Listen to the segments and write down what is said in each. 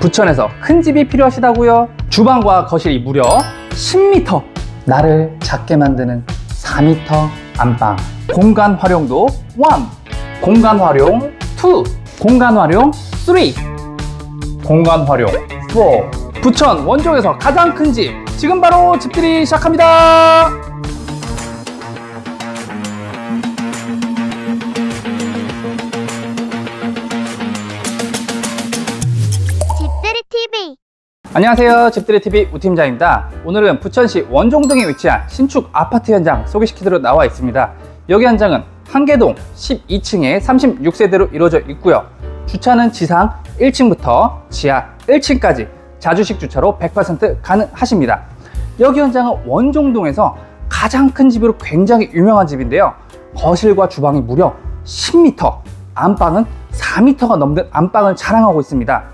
부천에서 큰 집이 필요하시다고요? 주방과 거실이 무려 10m 나를 작게 만드는 4m 안방. 공간 활용도 1 공간 활용 2 공간 활용 3 공간 활용 4 부천 원종에서 가장 큰 집. 지금 바로 집들이 시작합니다 안녕하세요. 집들이TV 우팀장입니다. 오늘은 부천시 원종동에 위치한 신축 아파트 현장 소개시키도록 나와 있습니다. 여기 현장은 한계동 12층에 36세대로 이루어져 있고요. 주차는 지상 1층부터 지하 1층까지 자주식 주차로 100% 가능하십니다. 여기 현장은 원종동에서 가장 큰 집으로 굉장히 유명한 집인데요. 거실과 주방이 무려 10m 안방은 4m가 넘는 안방을 자랑하고 있습니다.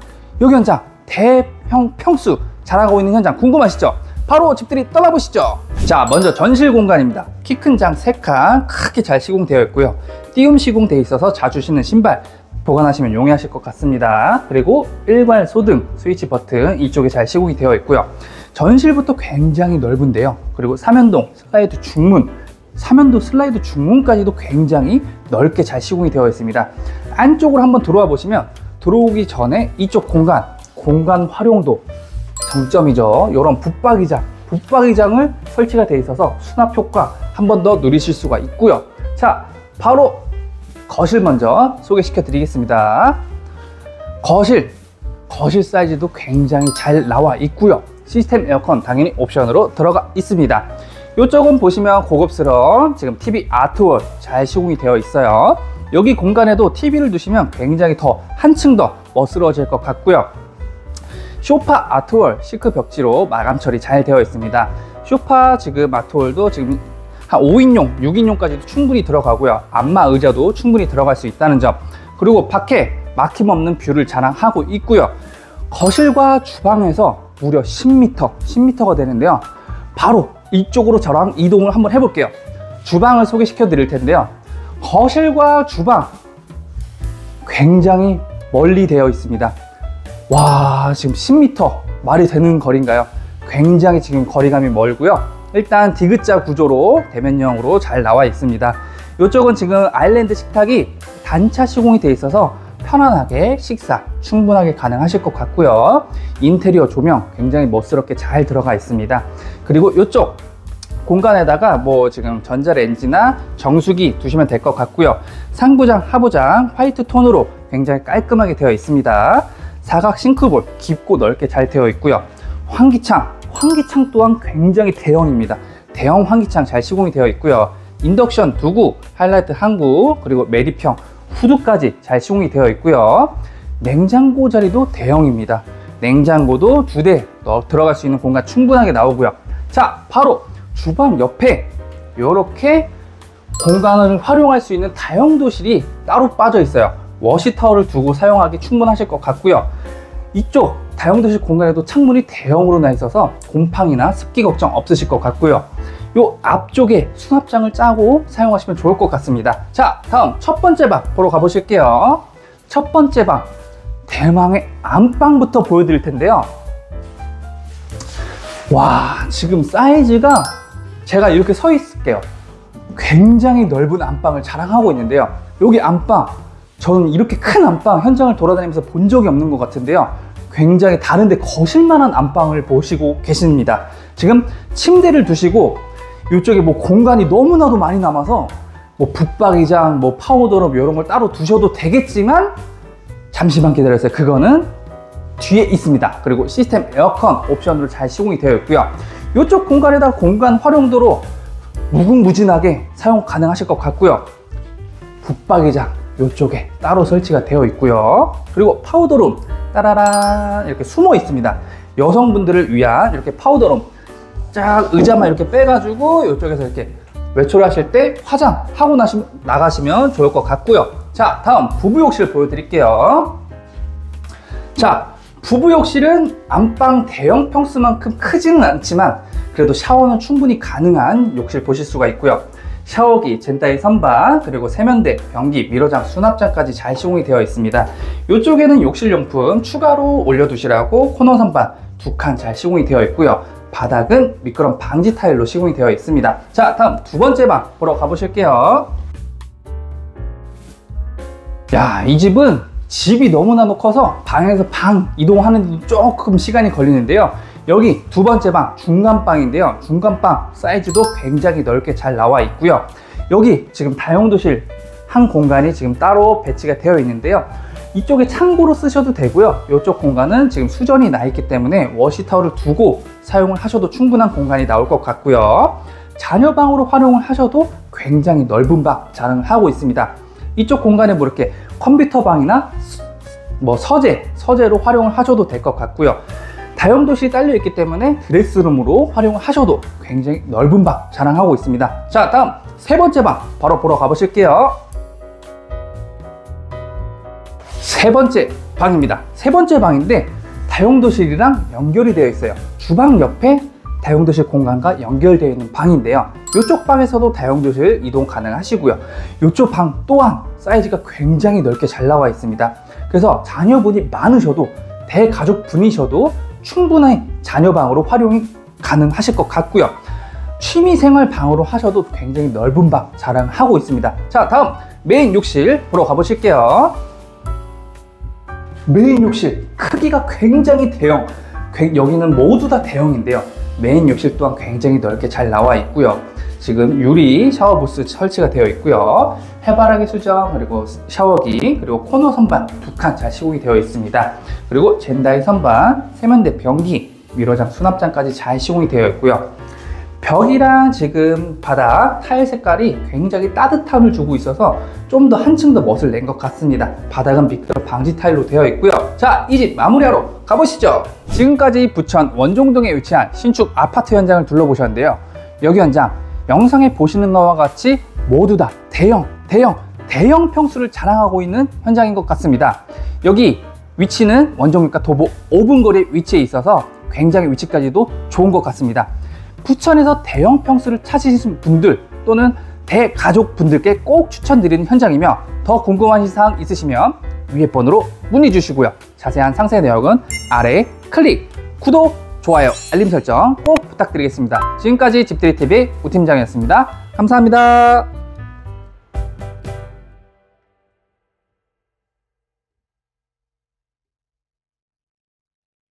여기 현장 대 형 평수 자랑하고 있는 현장 궁금하시죠? 바로 집들이 떠나보시죠. 자, 먼저 전실 공간입니다. 키 큰 장 3칸 크게 잘 시공되어 있고요. 띄움 시공되어 있어서 자주 신는 신발 보관하시면 용이하실 것 같습니다. 그리고 일괄 소등 스위치 버튼 이쪽에 잘 시공이 되어 있고요. 전실부터 굉장히 넓은데요. 그리고 삼연동 슬라이드 중문 삼연도 슬라이드 중문까지도 굉장히 넓게 잘 시공이 되어 있습니다. 안쪽으로 한번 들어와 보시면 들어오기 전에 이쪽 공간, 공간 활용도 정점이죠. 이런 붙박이장, 붙박이장을 설치가 되어 있어서 수납 효과 한 번 더 누리실 수가 있고요. 자, 바로 거실 먼저 소개시켜 드리겠습니다. 거실, 거실 사이즈도 굉장히 잘 나와 있고요. 시스템 에어컨 당연히 옵션으로 들어가 있습니다. 이쪽은 보시면 고급스러운 지금 TV art wall 잘 시공이 되어 있어요. 여기 공간에도 TV를 두시면 굉장히 더 한층 더 멋스러워질 것 같고요. 쇼파 art wall 실크 벽지로 마감 처리 잘 되어 있습니다. 쇼파 지금 art wall도 지금 한 5인용, 6인용까지도 충분히 들어가고요. 안마 의자도 충분히 들어갈 수 있다는 점. 그리고 밖에 막힘없는 view를 자랑하고 있고요. 거실과 주방에서 무려 10m, 10m가 되는데요. 바로 이쪽으로 저랑 이동을 한번 해볼게요. 주방을 소개시켜 드릴 텐데요. 거실과 주방 굉장히 멀리 되어 있습니다. 와, 지금 10m 말이 되는 거리인가요? 굉장히 지금 거리감이 멀고요. 일단 디귿자 구조로 대면형으로 잘 나와 있습니다. 이쪽은 지금 아일랜드 식탁이 단차 시공이 되어 있어서 편안하게 식사 충분하게 가능하실 것 같고요. 인테리어 조명 굉장히 멋스럽게 잘 들어가 있습니다. 그리고 이쪽 공간에다가 뭐 지금 전자레인지나 정수기 두시면 될 것 같고요. 상부장, 하부장 화이트 톤으로 굉장히 깔끔하게 되어 있습니다. 사각 싱크볼 깊고 넓게 잘 되어 있고요. 환기창, 환기창 또한 굉장히 대형입니다. 대형 환기창 잘 시공이 되어 있고요. 인덕션 두구, 하이라이트 한 구, 그리고 매립형 후드까지 잘 시공이 되어 있고요. 냉장고 자리도 대형입니다. 냉장고도 두 대 들어갈 수 있는 공간 충분하게 나오고요. 자, 바로 주방 옆에 이렇게 공간을 활용할 수 있는 다용도실이 따로 빠져 있어요. 워시타워를 두고 사용하기 충분하실 것 같고요. 이쪽 다용도실 공간에도 창문이 대형으로 나 있어서 곰팡이나 습기 걱정 없으실 것 같고요. 요 앞쪽에 수납장을 짜고 사용하시면 좋을 것 같습니다. 자, 다음 첫 번째 방 보러 가보실게요. 첫 번째 방 대망의 안방부터 보여드릴 텐데요. 와, 지금 사이즈가 제가 이렇게 서 있을게요. 굉장히 넓은 안방을 자랑하고 있는데요. 여기 안방, 저는 이렇게 큰 안방 현장을 돌아다니면서 본 적이 없는 것 같은데요. 굉장히 다른데 거실만한 안방을 보시고 계십니다. 지금 침대를 두시고 이쪽에 뭐 공간이 너무나도 많이 남아서 뭐 붙박이장, 뭐 powder room 이런 걸 따로 두셔도 되겠지만 잠시만 기다려주세요. 그거는 뒤에 있습니다. 그리고 시스템 에어컨 옵션으로 잘 시공이 되어 있고요. 이쪽 공간에다 공간 활용도로 무궁무진하게 사용 가능하실 것 같고요. 붙박이장 이쪽에 따로 설치가 되어 있고요. 그리고 powder room 따라란 이렇게 숨어 있습니다. 여성분들을 위한 이렇게 powder room 쫙 의자만 이렇게 빼가지고 이쪽에서 이렇게 외출을 하실 때 화장하고 나가시면 좋을 것 같고요. 자, 다음 부부욕실 보여드릴게요. 자, 부부욕실은 안방 대형 평수만큼 크지는 않지만 그래도 샤워는 충분히 가능한 욕실 보실 수가 있고요. 샤워기, 젠다이 선반, 그리고 세면대, 변기, 미러장, 수납장까지 잘 시공이 되어 있습니다. 이쪽에는 욕실용품 추가로 올려두시라고 코너 선반 두 칸 잘 시공이 되어 있고요. 바닥은 미끄럼 방지 타일로 시공이 되어 있습니다. 자, 다음 두 번째 방 보러 가보실게요. 야, 이 집은 집이 너무나도 커서 방에서 방 이동하는 데도 조금 시간이 걸리는데요. 여기 두 번째 방, 중간방인데요. 중간방 사이즈도 굉장히 넓게 잘 나와 있고요. 여기 지금 다용도실 한 공간이 지금 따로 배치가 되어 있는데요. 이쪽에 창고로 쓰셔도 되고요. 이쪽 공간은 지금 수전이 나 있기 때문에 워시타워를 두고 사용을 하셔도 충분한 공간이 나올 것 같고요. 자녀방으로 활용을 하셔도 굉장히 넓은 방 자랑을 하고 있습니다. 이쪽 공간에 뭐 이렇게 컴퓨터 방이나 수- 뭐 서재, 서재로 활용을 하셔도 될 것 같고요. 다용도실이 딸려 있기 때문에 드레스룸으로 활용을 하셔도 굉장히 넓은 방 자랑하고 있습니다. 자, 다음 세 번째 방 바로 보러 가보실게요. 세 번째 방입니다. 세 번째 방인데 다용도실이랑 연결이 되어 있어요. 주방 옆에 다용도실 공간과 연결되어 있는 방인데요. 이쪽 방에서도 다용도실 이동 가능하시고요. 이쪽 방 또한 사이즈가 굉장히 넓게 잘 나와 있습니다. 그래서 자녀분이 많으셔도 대가족 분이셔도 충분히 자녀 방으로 활용이 가능하실 것 같고요. 취미생활 방으로 하셔도 굉장히 넓은 방 자랑하고 있습니다. 자, 다음 메인 욕실 보러 가보실게요. 메인 욕실 크기가 굉장히 대형 괴- 여기는 모두 다 대형인데요 메인 욕실 또한 굉장히 넓게 잘 나와 있고요 지금 유리 샤워 부스 설치가 되어 있고요 해바라기 수전 그리고 샤워기 그리고 코너 선반 두 칸 잘 시공이 되어 있습니다 그리고 젠다이 선반 세면대 변기 미러장 수납장까지 잘 시공이 되어 있고요 벽이랑 지금 바닥 타일 색깔이 굉장히 따뜻함을 주고 있어서 좀 더 한층 더 멋을 낸 것 같습니다. 바닥은 미끄럼 방지 타일로 되어 있고요. 자, 이 집 마무리하러 가보시죠. 지금까지 부천 원종동에 위치한 신축 아파트 현장을 둘러보셨는데요. 여기 현장 영상에 보시는 것과 같이 모두 다 대형, 대형, 대형 평수를 자랑하고 있는 현장인 것 같습니다. 여기 위치는 원종역과 도보 5분 거리에 위치해 있어서 굉장히 위치까지도 좋은 것 같습니다. 부천에서 대형 평수를 찾으신 분들 또는 대가족 분들께 꼭 추천드리는 현장이며 더 궁금한 사항 있으시면 위에 번호로 문의 주시고요. 자세한 상세 내역은 아래 클릭, 구독, 좋아요, 알림 설정 꼭 부탁드리겠습니다. 지금까지 집들이TV 우팀장이었습니다. 감사합니다.